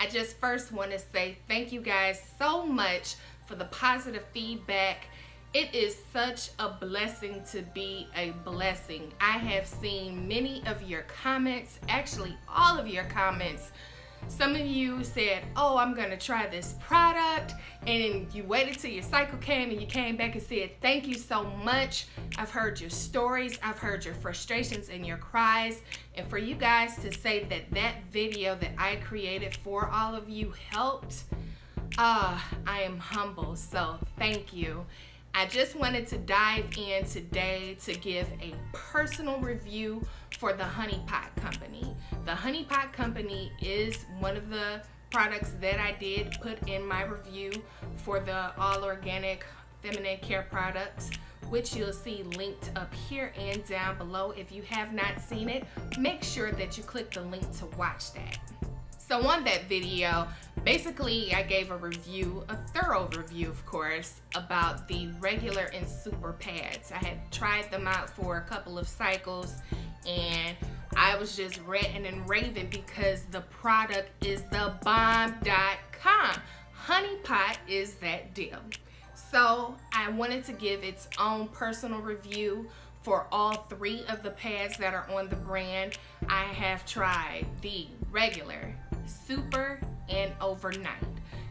I just first want to say thank you guys so much for the positive feedback. It is such a blessing to be a blessing. I have seen many of your comments, actually all of your comments some of you said, oh, I'm gonna try this product, and you waited till your cycle came and you came back and said, thank you so much. I've heard your stories, I've heard your frustrations and your cries, and for you guys to say that that video that I created for all of you helped, uh, I am humble, so thank you. I just wanted to dive in today to give a personal review for the Honey Pot Company. The Honey Pot Company is one of the products that I did put in my review for the all organic feminine care products which you'll see linked up here and down below. If you have not seen it, make sure that you click the link to watch that. So on that video, basically I gave a review, a thorough review of course, about the regular and super pads. I had tried them out for a couple of cycles and I was just ranting and raving because the product is the bomb.com. Honey Pot is that deal. So I wanted to give its own personal review for all three of the pads that are on the brand. I have tried the regular, super, and overnight.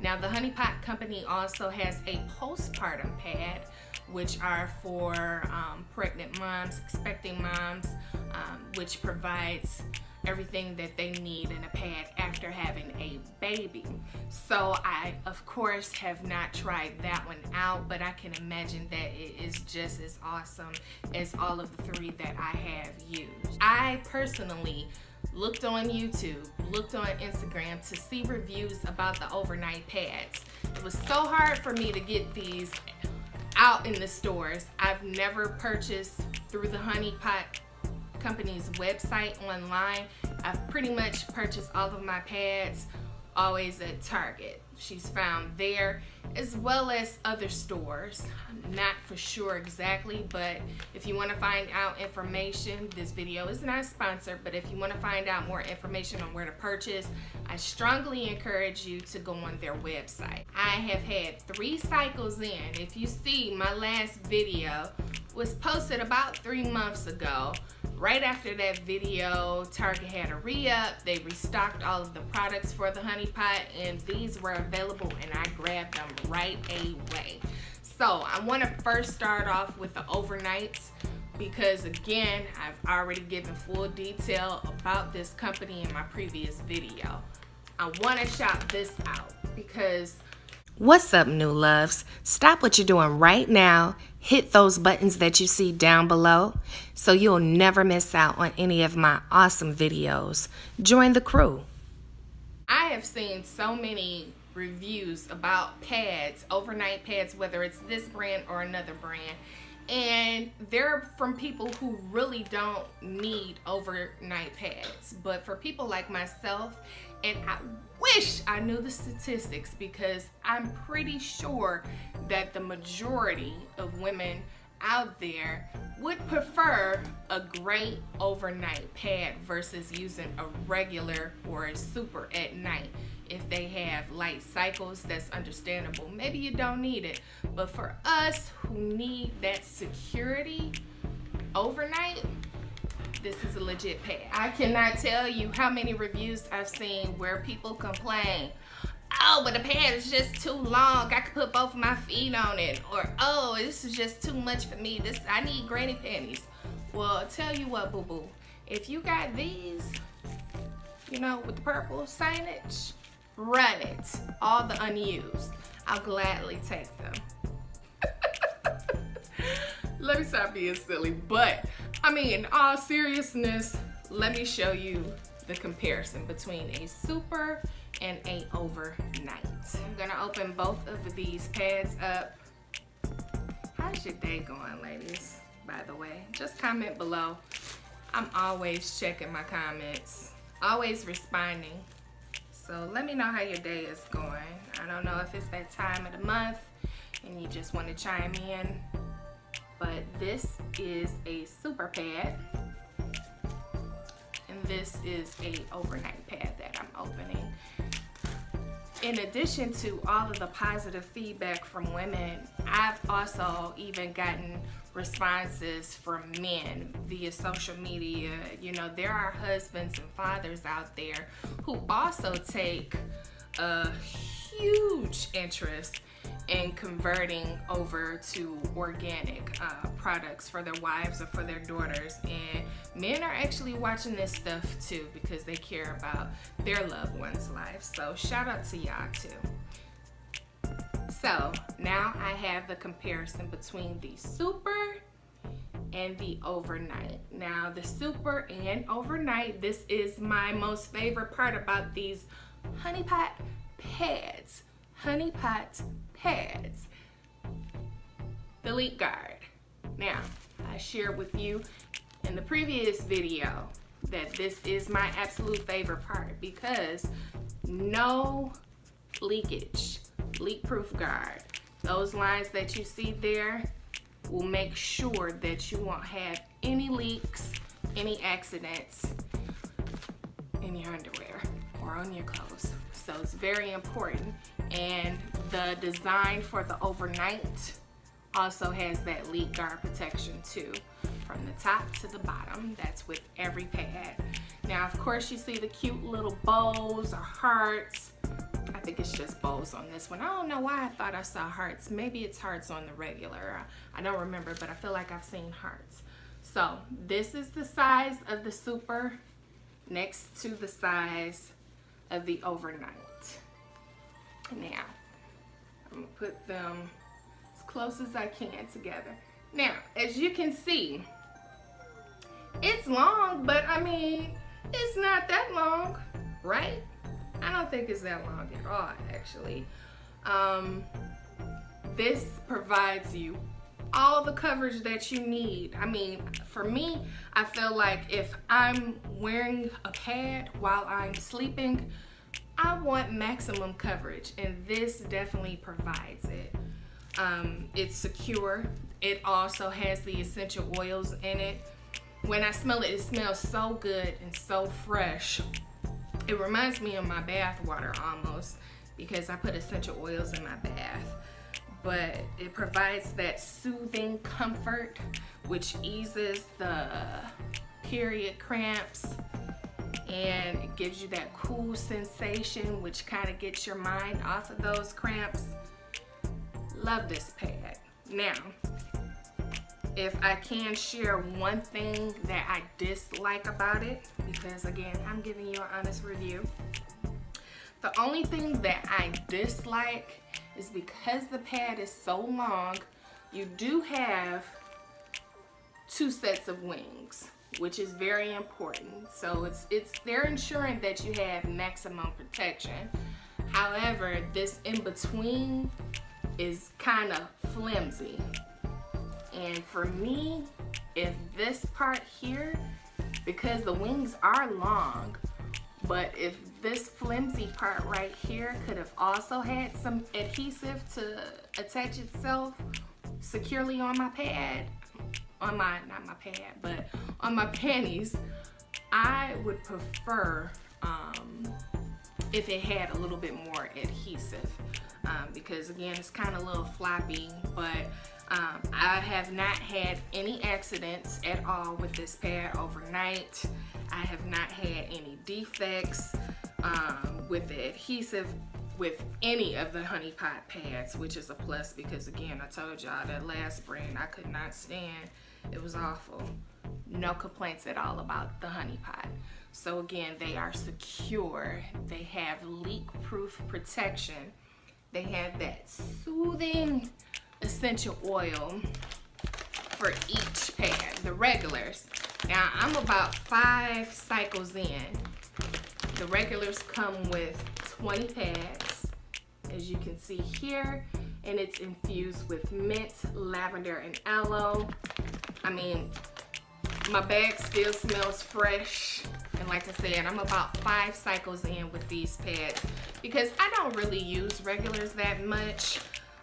Now the Honey Pot Company also has a postpartum pad which are for um, pregnant moms, expecting moms, um, which provides everything that they need in a pad after having a baby. So I, of course, have not tried that one out, but I can imagine that it is just as awesome as all of the three that I have used. I personally looked on YouTube, looked on Instagram to see reviews about the overnight pads. It was so hard for me to get these out in the stores. I've never purchased through the Honey Pot company's website online. I've pretty much purchased all of my pads always at Target. She's found there as well as other stores. I'm not for sure exactly, but if you want to find out information, this video is not sponsored, but if you want to find out more information on where to purchase, I strongly encourage you to go on their website. I have had three cycles in. If you see, my last video was posted about three months ago Right after that video, Target had a re-up. They restocked all of the products for the Honey Pot and these were available and I grabbed them right away. So I want to first start off with the overnights because again, I've already given full detail about this company in my previous video. I want to shout this out because What's up, new loves? Stop what you're doing right now. Hit those buttons that you see down below so you'll never miss out on any of my awesome videos. Join the crew. I have seen so many reviews about pads, overnight pads, whether it's this brand or another brand. And they're from people who really don't need overnight pads. But for people like myself and I wish I knew the statistics because I'm pretty sure that the majority of women out there would prefer a great overnight pad versus using a regular or a super at night. If they have light cycles, that's understandable. Maybe you don't need it. But for us who need that security overnight, this is a legit pad. I cannot tell you how many reviews I've seen where people complain, oh, but the pad is just too long. I could put both of my feet on it. Or, oh, this is just too much for me. This I need granny panties. Well, I'll tell you what, boo-boo. If you got these, you know, with the purple signage, run it. All the unused. I'll gladly take them. Let me stop being silly, but I mean, in all seriousness, let me show you the comparison between a super and a overnight. I'm gonna open both of these pads up. How's your day going, ladies, by the way? Just comment below. I'm always checking my comments, always responding. So let me know how your day is going. I don't know if it's that time of the month and you just want to chime in but this is a super pad and this is a overnight pad that I'm opening. In addition to all of the positive feedback from women, I've also even gotten responses from men via social media. You know, there are husbands and fathers out there who also take a huge interest in converting over to organic uh, products for their wives or for their daughters. And men are actually watching this stuff too because they care about their loved one's life. So shout out to y'all too. So now I have the comparison between the super and the overnight. Now the super and overnight, this is my most favorite part about these honey pot pads. Honey pot pads. The Leak Guard. Now, I shared with you in the previous video that this is my absolute favorite part because no leakage, leak proof guard. Those lines that you see there will make sure that you won't have any leaks, any accidents in your underwear or on your clothes. So it's very important. And the design for the overnight also has that leak guard protection too. From the top to the bottom, that's with every pad. Now, of course, you see the cute little bows or hearts. Think it's just bows on this one. I don't know why I thought I saw hearts. Maybe it's hearts on the regular. I don't remember, but I feel like I've seen hearts. So this is the size of the super next to the size of the overnight. Now, I'm gonna put them as close as I can together. Now, as you can see, it's long, but I mean, it's not that long, right? I don't think it's that long at all, actually. Um, this provides you all the coverage that you need. I mean, for me, I feel like if I'm wearing a pad while I'm sleeping, I want maximum coverage and this definitely provides it. Um, it's secure. It also has the essential oils in it. When I smell it, it smells so good and so fresh. It reminds me of my bath water almost because I put essential oils in my bath. But it provides that soothing comfort which eases the period cramps and it gives you that cool sensation which kind of gets your mind off of those cramps. Love this pad. Now, if I can share one thing that I dislike about it, because again, I'm giving you an honest review. The only thing that I dislike is because the pad is so long, you do have two sets of wings which is very important. So it's it's they're ensuring that you have maximum protection. However, this in between is kind of flimsy. And for me, if this part here, because the wings are long, but if this flimsy part right here could have also had some adhesive to attach itself securely on my pad, on my, not my pad, but on my panties, I would prefer um, if it had a little bit more adhesive um, because again, it's kind of a little floppy, but um, I have not had any accidents at all with this pad overnight. I have not had any defects um, with the adhesive with any of the honey pot pads, which is a plus because again, I told y'all that last brand I could not stand it was awful. No complaints at all about the honey pot. So again, they are secure. They have leak-proof protection. They have that soothing essential oil for each pad, the regulars. Now, I'm about five cycles in. The regulars come with 20 pads, as you can see here, and it's infused with mint, lavender, and aloe. I mean, my bag still smells fresh. And like I said, I'm about five cycles in with these pads because I don't really use regulars that much.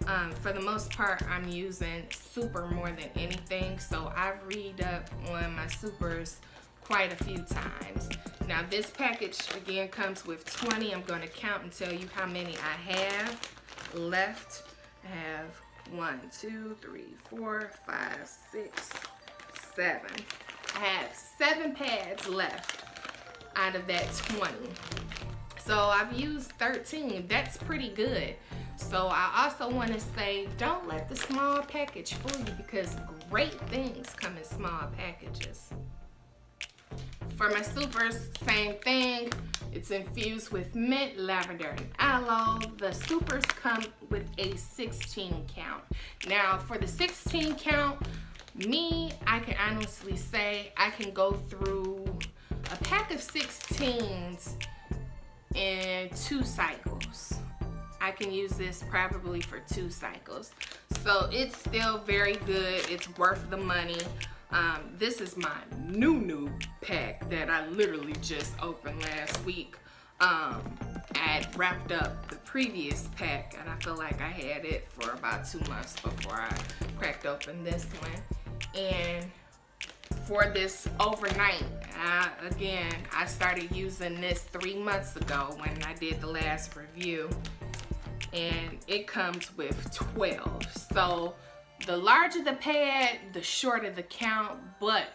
Um, for the most part, I'm using super more than anything. So I've read up on my supers quite a few times. Now this package again comes with 20. I'm gonna count and tell you how many I have left. I have one, two, three, four, five, six, seven. I have seven pads left out of that 20. So I've used 13. That's pretty good. So I also want to say, don't let the small package fool you because great things come in small packages. For my supers, same thing. It's infused with mint, lavender, and aloe. The supers come with a 16 count. Now for the 16 count, me, I can honestly say I can go through pack of 16s in two cycles. I can use this probably for two cycles. So it's still very good. It's worth the money. Um, this is my new new pack that I literally just opened last week. Um, I wrapped up the previous pack and I feel like I had it for about two months before I cracked open this one. And for this overnight, again, I started using this three months ago when I did the last review and it comes with 12. So the larger the pad, the shorter the count, but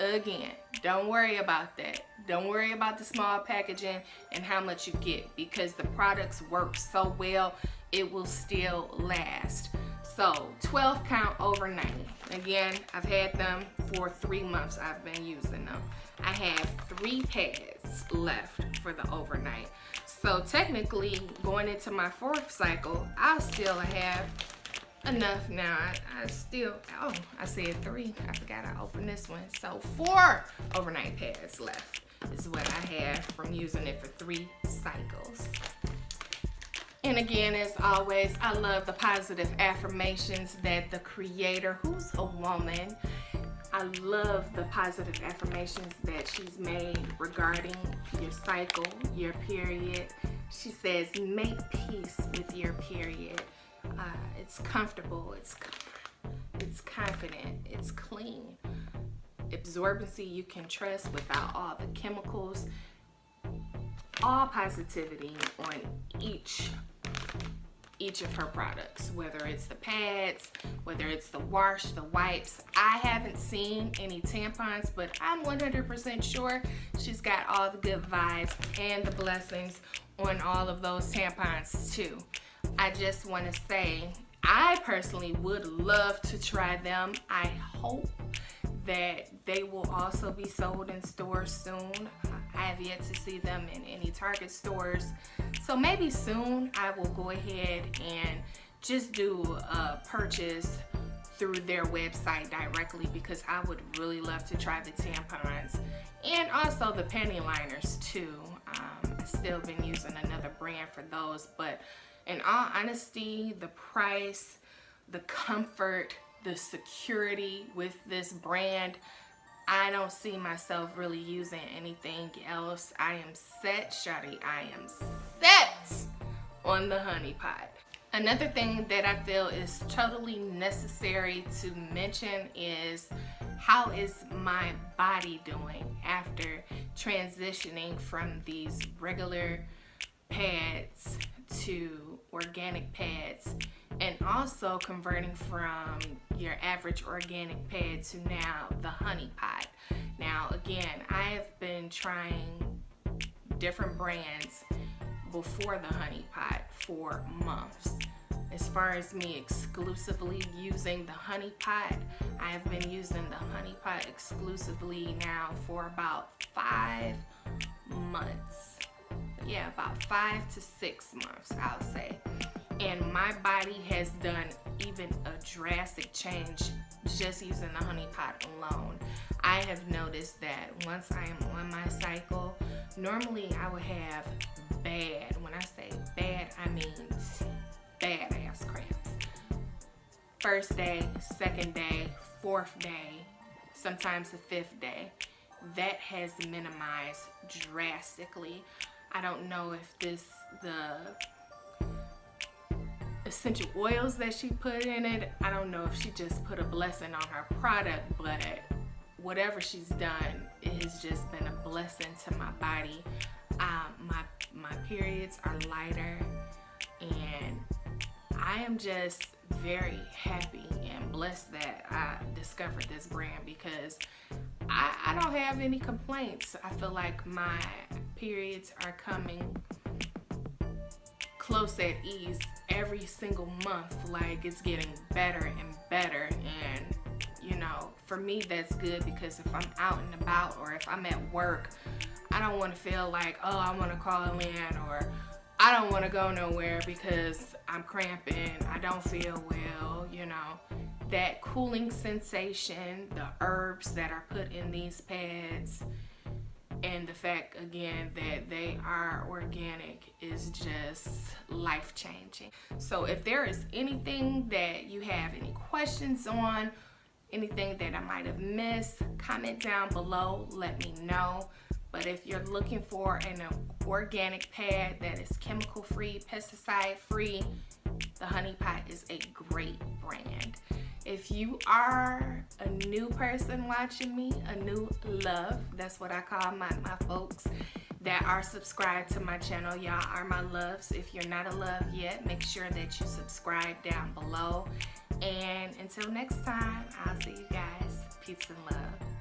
again, don't worry about that. Don't worry about the small packaging and how much you get because the products work so well, it will still last. So 12 count overnight. Again, I've had them for three months. I've been using them. I have three pads left for the overnight. So technically, going into my fourth cycle, I still have enough now. I, I, still, oh, I said three. I forgot I opened this one. So four overnight pads left is what I have from using it for three cycles. And again, as always, I love the positive affirmations that the creator, who's a woman, I love the positive affirmations that she's made regarding your cycle, your period. She says, make peace with your period. Uh, it's comfortable, it's, it's confident, it's clean. Absorbency you can trust without all the chemicals. All positivity on each each of her products, whether it's the pads, whether it's the wash, the wipes. I haven't seen any tampons, but I'm 100% sure she's got all the good vibes and the blessings on all of those tampons too. I just want to say, I personally would love to try them. I hope that they will also be sold in stores soon. I have yet to see them in any Target stores. So maybe soon I will go ahead and just do a purchase through their website directly because I would really love to try the tampons and also the panty liners too. Um, I've still been using another brand for those, but in all honesty, the price, the comfort, the security with this brand, I don't see myself really using anything else. I am set, Shotty. I am set on the honey pot. Another thing that I feel is totally necessary to mention is how is my body doing after transitioning from these regular pads to organic pads and also converting from your average organic pad to now the honey pot. Now again, I have been trying different brands before the honey pot for months. As far as me exclusively using the honey pot, I have been using the honey pot exclusively now for about five months. Yeah, about five to six months, I'll say and my body has done even a drastic change just using the honey pot alone. I have noticed that once I am on my cycle, normally I would have bad, when I say bad, I mean bad ass cramps. First day, second day, fourth day, sometimes the fifth day. That has minimized drastically. I don't know if this, the essential oils that she put in it. I don't know if she just put a blessing on her product, but whatever she's done, it has just been a blessing to my body. Um, my my periods are lighter, and I am just very happy and blessed that I discovered this brand because I, I don't have any complaints. I feel like my periods are coming close at ease every single month. Like it's getting better and better. And, you know, for me, that's good because if I'm out and about or if I'm at work, I don't want to feel like, oh, I want to call in or I don't want to go nowhere because I'm cramping, I don't feel well, you know. That cooling sensation, the herbs that are put in these pads, and the fact again that they are organic is just life changing. So if there is anything that you have any questions on, anything that I might have missed, comment down below, let me know. But if you're looking for an organic pad that is chemical free, pesticide free, the Honey Pot is a great brand. If you are a new person watching me, a new love, that's what I call my, my folks that are subscribed to my channel. Y'all are my loves. If you're not a love yet, make sure that you subscribe down below. And until next time, I'll see you guys. Peace and love.